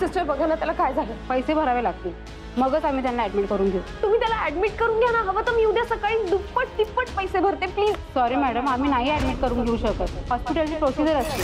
Sister बघा ना त्याला काय झालं. पैसे भरावे लागतील. मगच आम्ही त्यांना ऍडमिट करून घेऊ. तुम्ही त्याला ऍडमिट करून घ्या ना. हवं तर मी उद्या सकाळी दुप्पट तिप्पट पैसे भरते प्लीज़ सॉरी मॅडम आम्ही नाही ऍडमिट करून घेऊ शकत. हॉस्पिटलची प्रोसिजर असते